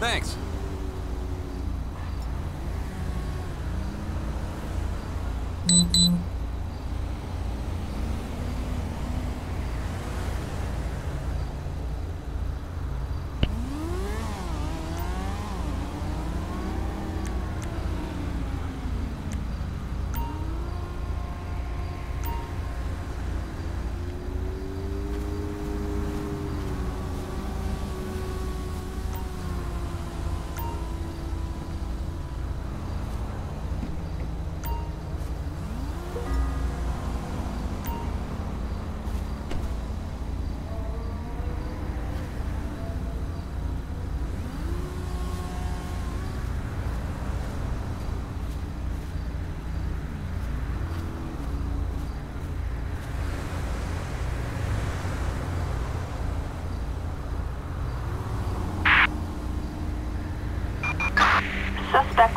Thanks. Suspect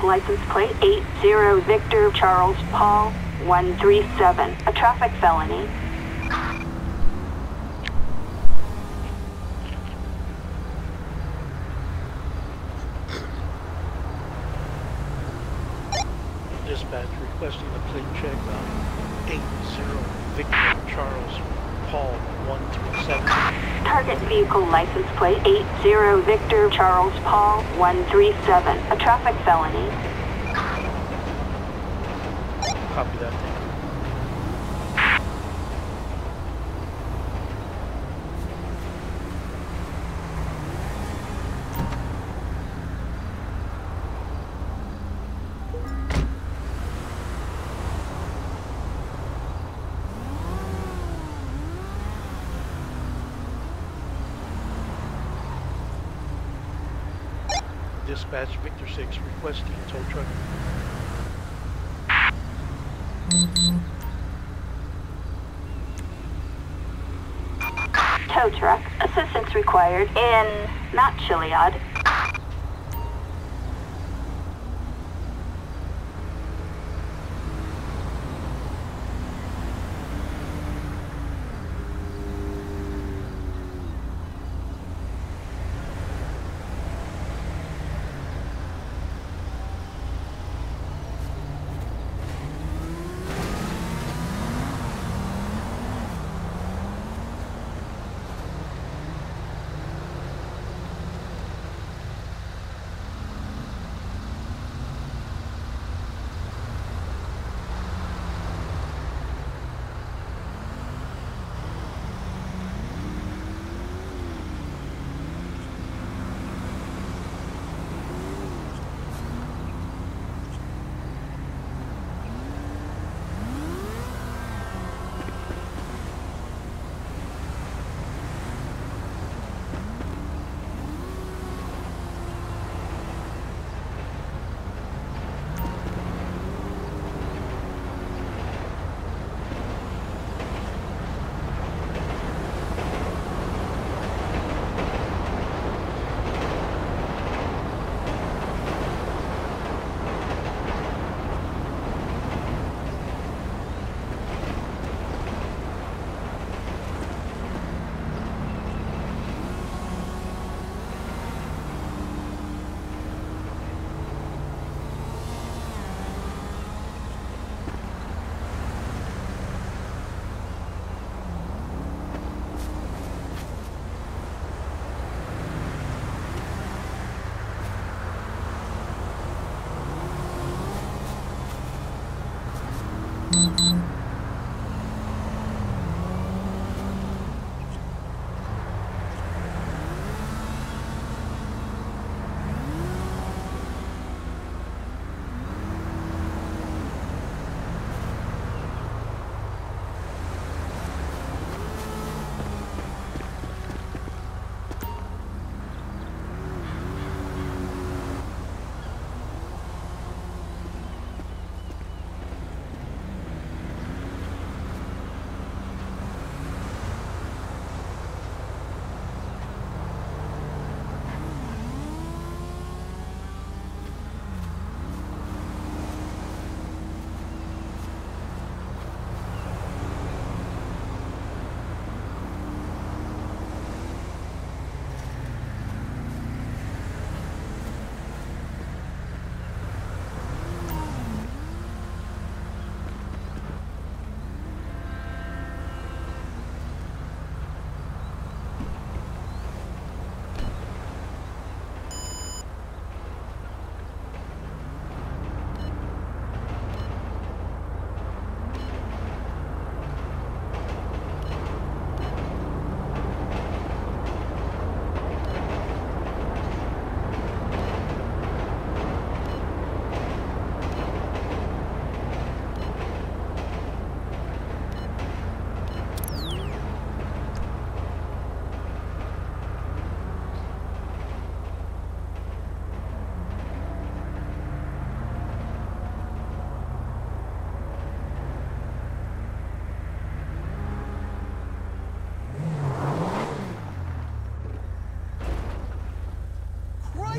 license plate 80 Victor Charles Paul 137. A traffic felony. Dispatch requesting a plate check on 80 Victor Charles Paul 137. Target vehicle license plate 80 Victor Charles Paul 137. A traffic felony. Copy that. Thank you. Dispatch Victor 6 requesting tow truck. Tow truck. Assistance required in Mount Chiliad.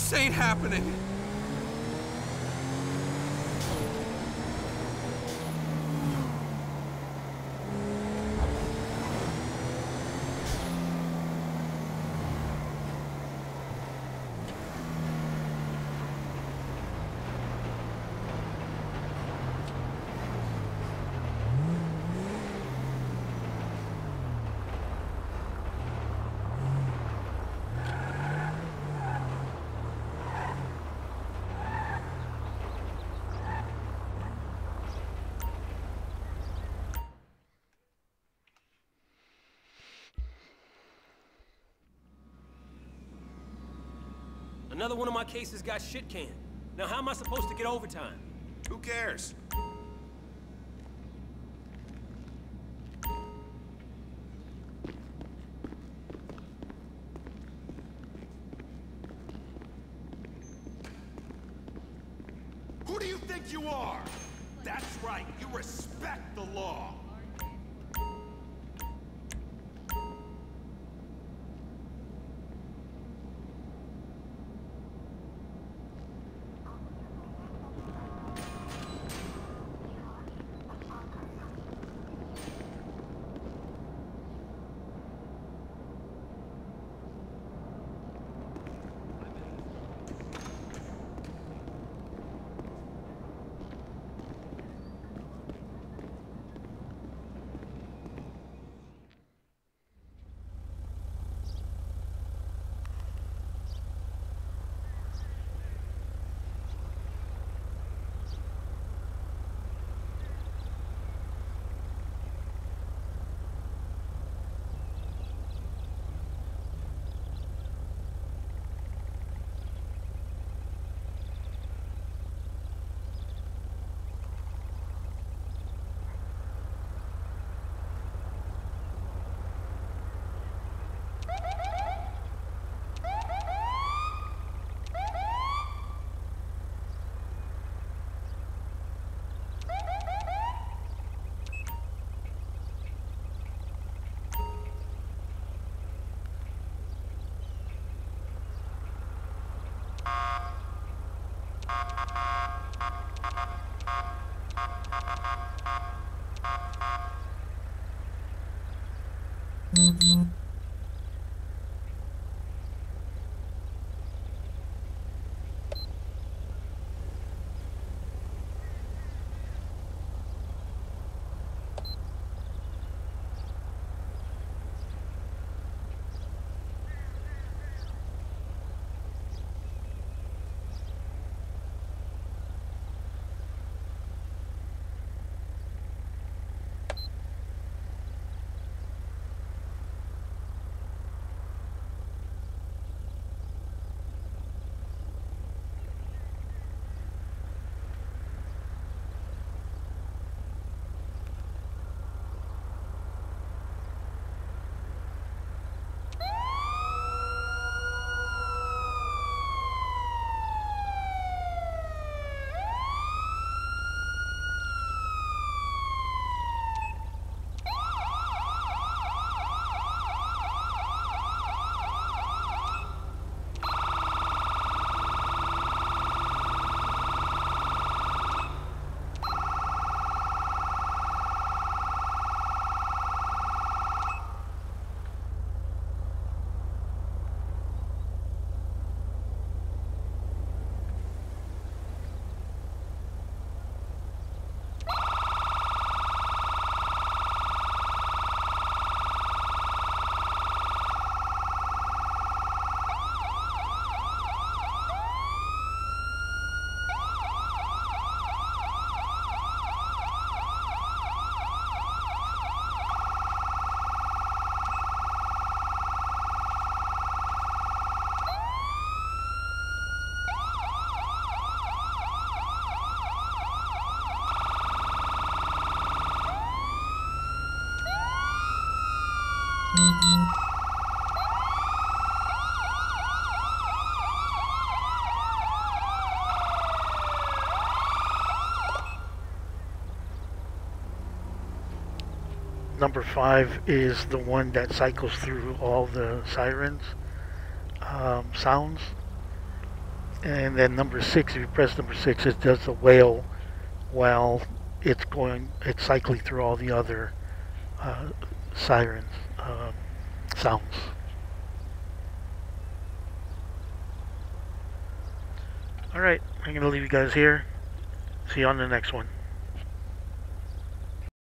This ain't happening. Another one of my cases got shit canned. Now how am I supposed to get overtime? Who cares? Who do you think you are? That's right, you respect the law. Number five is the one that cycles through all the sirens um, sounds. And then number six, if you press number six, it does the wail while it's going, it's cycling through all the other uh, sirens um sounds. All right, I'm gonna leave you guys here. See you on the next one.